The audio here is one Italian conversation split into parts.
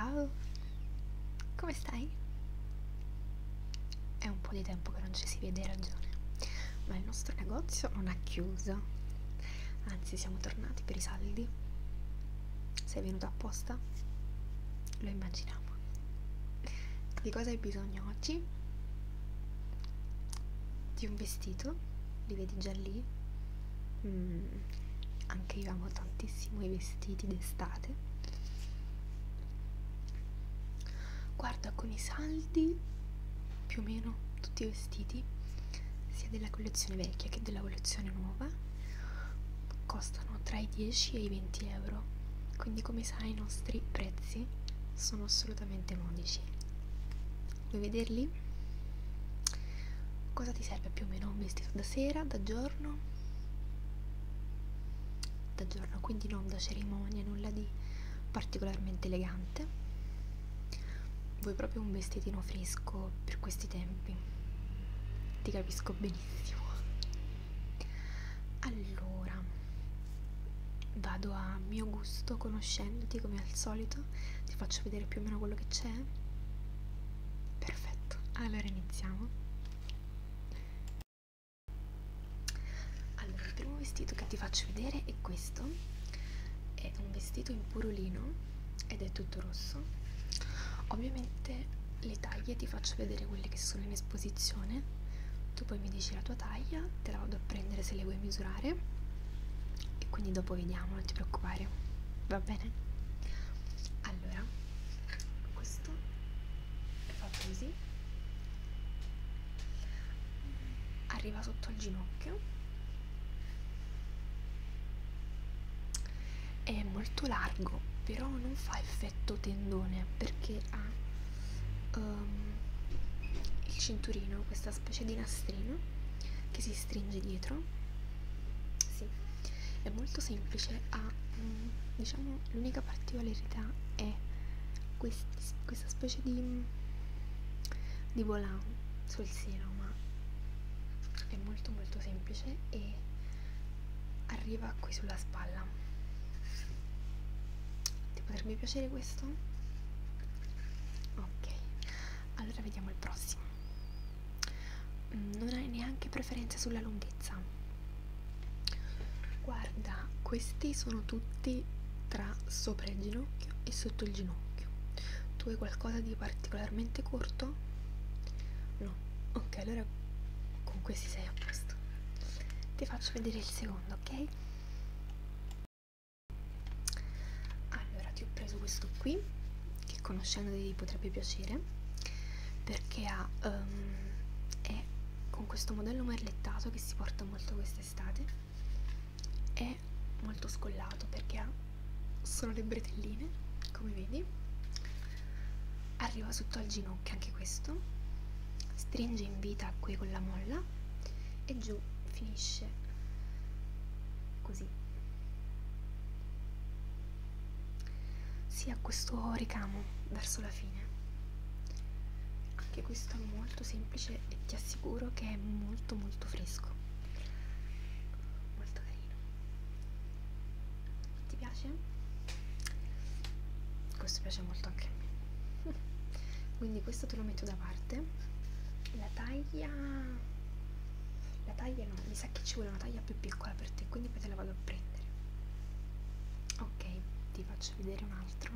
Ciao, come stai? È un po' di tempo che non ci si vede, ragione, ma il nostro negozio non ha chiuso, anzi siamo tornati per i saldi. Sei venuto apposta? Lo immaginavo. Di cosa hai bisogno oggi? Di un vestito? Li vedi già lì? Mm, anche io amo tantissimo i vestiti d'estate. Guarda, con i saldi, più o meno tutti i vestiti, sia della collezione vecchia che della collezione nuova, costano tra i 10 e i 20 euro. Quindi come sai i nostri prezzi sono assolutamente modici. Vuoi vederli? Cosa ti serve più o meno? Un vestito da sera, da giorno? Da giorno, quindi non da cerimonia, nulla di particolarmente elegante. Vuoi proprio un vestitino fresco per questi tempi? Ti capisco benissimo. Allora, vado a mio gusto, conoscendoti come al solito, ti faccio vedere più o meno quello che c'è. Perfetto, allora iniziamo. Allora, il primo vestito che ti faccio vedere è questo. È un vestito in purolino ed è tutto rosso ovviamente le taglie ti faccio vedere quelle che sono in esposizione tu poi mi dici la tua taglia te la vado a prendere se le vuoi misurare. E quindi dopo vediamo non ti preoccupare. Va bene? Allora questo è fatto così. Arriva sotto al ginocchio è molto largo però non fa effetto tendone perché ha um, il cinturino, questa specie di nastrino che si stringe dietro. Sì, è molto semplice, ha um, diciamo l'unica particolarità è quest questa specie di, di volant sul seno, ma è molto molto semplice e arriva qui sulla spalla potrebbe piacere questo? ok allora vediamo il prossimo mm, non hai neanche preferenza sulla lunghezza guarda questi sono tutti tra sopra il ginocchio e sotto il ginocchio tu hai qualcosa di particolarmente corto? no ok allora con questi sei a posto ti faccio vedere il secondo ok? questo qui che conoscendoti ti potrebbe piacere perché ha, um, è con questo modello merlettato che si porta molto quest'estate è molto scollato perché ha solo le bretelline come vedi arriva sotto al ginocchio anche questo stringe in vita qui con la molla e giù finisce così ha questo ricamo verso la fine. Anche questo è molto semplice e ti assicuro che è molto molto fresco. Molto carino. Ti piace? questo piace molto anche a me. Quindi questo te lo metto da parte. La taglia la taglia no, mi sa che ci vuole una taglia più piccola per te quindi poi te la vado a prendere. Ok ti faccio vedere un altro.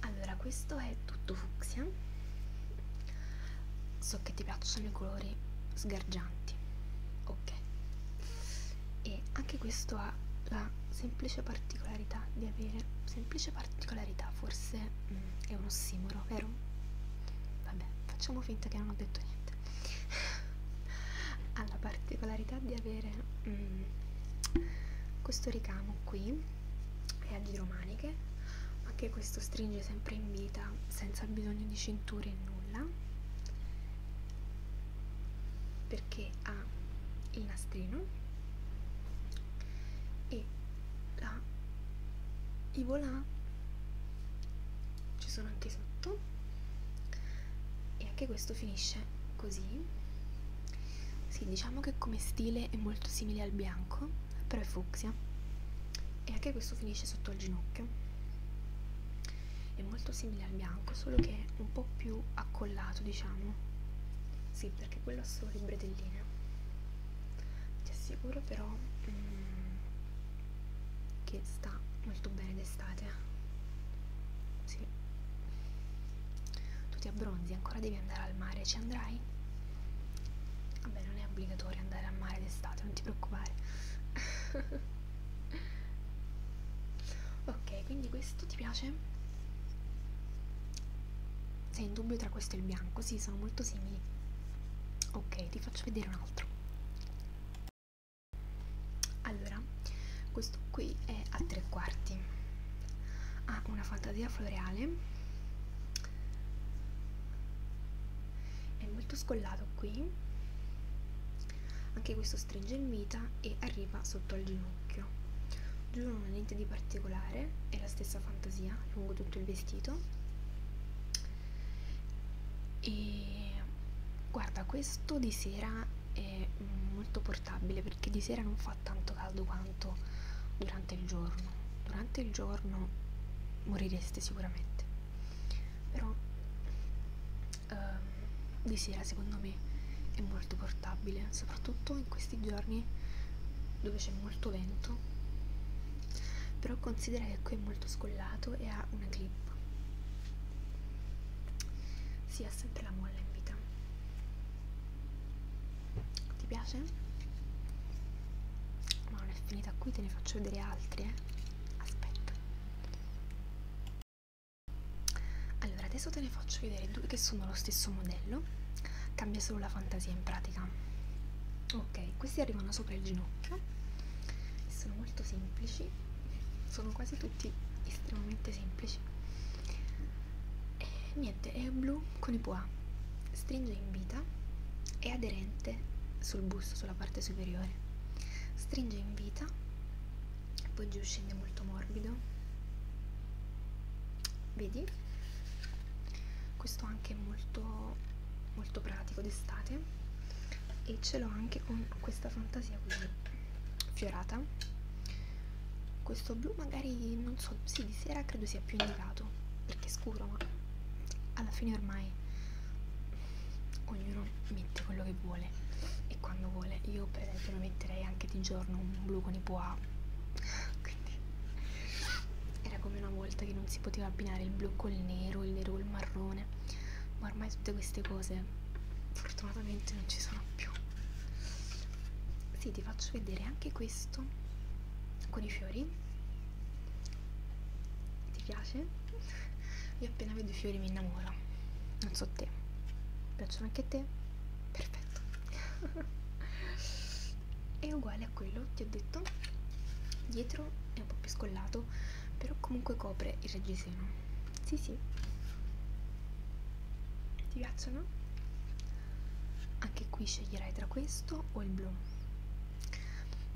Allora questo è tutto fucsia. So che ti piacciono i colori sgargianti. Ok. E anche questo ha la semplice particolarità di avere semplice particolarità forse mm, è un ossimoro vero? vabbè facciamo finta che non ho detto niente. Ha la particolarità di avere mm, questo ricamo qui è a giro maniche anche questo stringe sempre in vita senza bisogno di cinture e nulla perché ha il nastrino e la, i volant ci sono anche sotto. E anche questo finisce così. Sì diciamo che come stile è molto simile al bianco però è fucsia e anche questo finisce sotto il ginocchio. È molto simile al bianco solo che è un po' più accollato diciamo. Sì perché quello ha solo le bretelline ti assicuro però mm, che sta molto bene d'estate. Sì. Tu ti abbronzi ancora devi andare al mare ci andrai? vabbè non è obbligatorio andare al mare d'estate non ti preoccupare quindi questo ti piace? sei in dubbio tra questo e il bianco? sì sono molto simili. Ok ti faccio vedere un altro. Allora questo qui è a tre quarti. Ha una fantasia floreale. È molto scollato qui. Anche questo stringe il vita e arriva sotto al ginocchio non ha niente di particolare è la stessa fantasia lungo tutto il vestito. E guarda questo di sera è molto portabile perché di sera non fa tanto caldo quanto durante il giorno. Durante il giorno morireste sicuramente. Però ehm, di sera secondo me è molto portabile soprattutto in questi giorni dove c'è molto vento però considera che qui è molto scollato e ha una clip. Si ha sempre la molla in vita. Ti piace? ma non è finita qui te ne faccio vedere altri eh. Adesso te ne faccio vedere due che sono lo stesso modello. Cambia solo la fantasia in pratica. Ok questi arrivano sopra il ginocchio. Sono molto semplici sono quasi tutti estremamente semplici. E niente è blu con i pois stringe in vita è aderente sul busto sulla parte superiore. Stringe in vita poi giù scende molto morbido. Vedi? Questo anche è molto molto pratico d'estate. E ce l'ho anche con questa fantasia così fiorata questo blu magari non so sì di sera credo sia più indicato perché è scuro ma alla fine ormai ognuno mette quello che vuole e quando vuole. Io per esempio metterei anche di giorno un blu con i pois come una volta che non si poteva abbinare il blu col nero, il nero col marrone, ma ormai tutte queste cose fortunatamente non ci sono più. Sì, ti faccio vedere anche questo con i fiori. Ti piace? Io appena vedo i fiori mi innamoro. Non so te. Piacciono anche a te? Perfetto. è uguale a quello, ti ho detto. Dietro è un po' più scollato, però comunque copre il reggiseno sì sì ti piacciono? anche qui sceglierai tra questo o il blu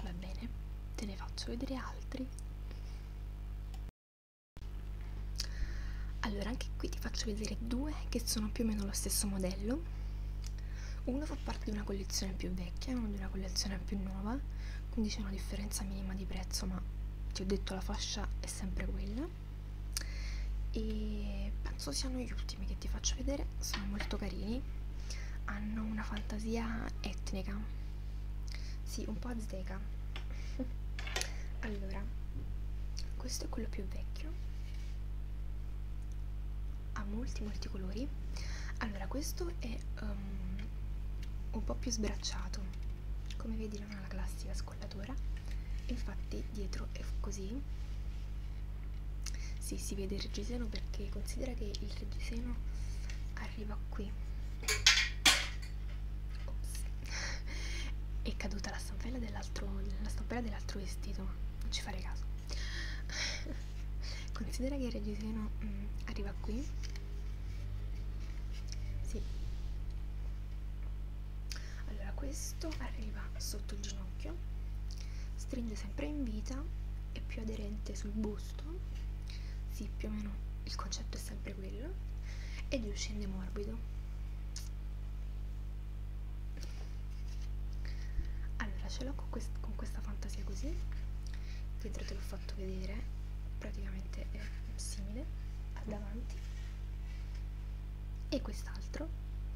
va bene te ne faccio vedere altri. Allora anche qui ti faccio vedere due che sono più o meno lo stesso modello. Uno fa parte di una collezione più vecchia e uno di una collezione più nuova quindi c'è una differenza minima di prezzo ma ti ho detto la fascia è sempre quella. E penso siano gli ultimi che ti faccio vedere sono molto carini. Hanno una fantasia etnica. Sì un po' azteca allora questo è quello più vecchio. Ha molti molti colori. Allora questo è um, un po' più sbracciato. Come vedi non ha la classica scollatura. Infatti dietro è così. Sì, si vede il reggiseno perché considera che il reggiseno arriva qui. Ops. è caduta la stampella dell'altro dell'altro vestito non ci fare caso. Considera che il reggiseno mm, arriva qui. Sì. Allora questo arriva sotto il ginocchio stringe sempre in vita è più aderente sul busto. Sì più o meno il concetto è sempre quello. E giù scende morbido. Allora ce l'ho con, quest con questa fantasia così dietro te l'ho fatto vedere praticamente è simile al davanti. E quest'altro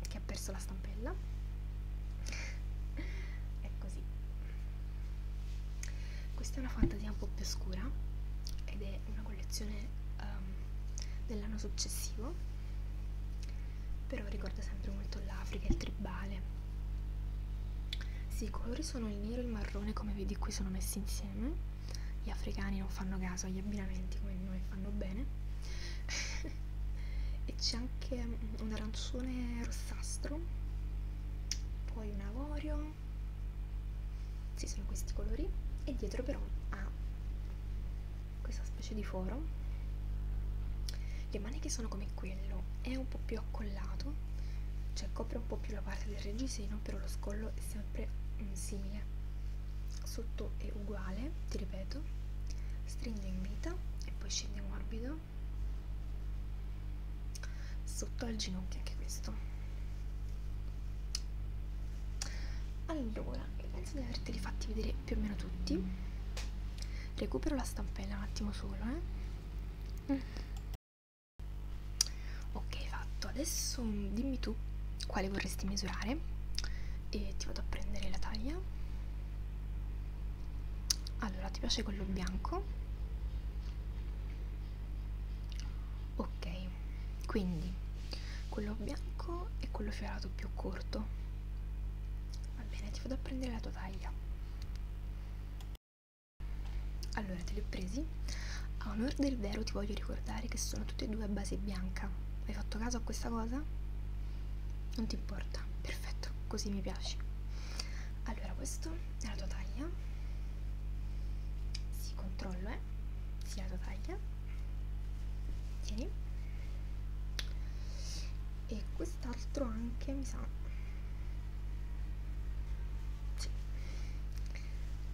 che ha perso la stampella. È così. Questa è una fantasia un po' più scura ed è una collezione um, dell'anno successivo però ricorda sempre molto l'Africa il tribale. Sì, i colori sono il nero e il marrone come vedi qui sono messi insieme gli africani non fanno caso agli abbinamenti come noi fanno bene. E c'è anche un arancione rossastro poi un avorio. Sì sono questi colori. E dietro però ha questa specie di foro. Le maniche sono come quello è un po' più accollato cioè copre un po' più la parte del reggiseno però lo scollo è sempre mm, simile sotto è uguale ti ripeto. Stringe in vita e poi scende morbido. Sotto al ginocchio anche questo. Allora penso di averteli fatti vedere più o meno tutti. Recupero la stampella un attimo solo eh? ok fatto. Adesso dimmi tu quale vorresti misurare e ti vado a prendere la taglia allora ti piace quello bianco? Ok quindi quello bianco e quello fiorato più corto. Va bene ti vado a prendere la tua taglia. Allora te li ho presi. A onore del vero ti voglio ricordare che sono tutte e due a base bianca. Hai fatto caso a questa cosa? non ti importa. Perfetto così mi piaci. Allora questo è la tua taglia controllo eh. Sì la tua taglia. Tieni. E quest'altro anche mi sa. Sì.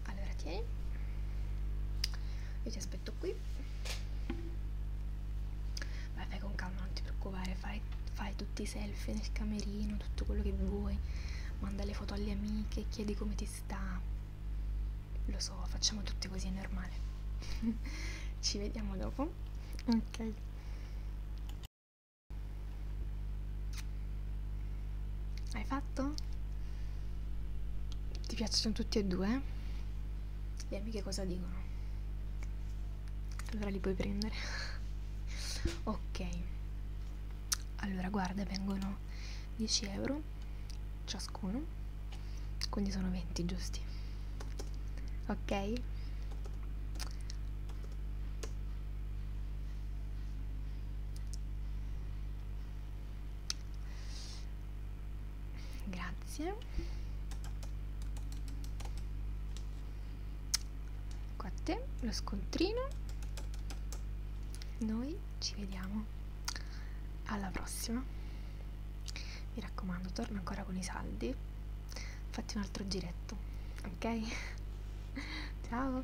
allora tieni. Io ti aspetto qui. Vai fai con calma non ti preoccupare fai, fai tutti i selfie nel camerino tutto quello che vuoi. Manda le foto alle amiche chiedi come ti sta lo so facciamo tutte così è normale ci vediamo dopo ok Hai fatto? Ti piacciono tutti e due? Le amiche cosa dicono? Allora li puoi prendere. ok. Allora guarda, vengono 10 euro ciascuno, quindi sono 20 giusti. Ok? grazie. Ecco a te lo scontrino. Noi ci vediamo alla prossima. Mi raccomando torna ancora con i saldi. Fatti un altro giretto ok ciao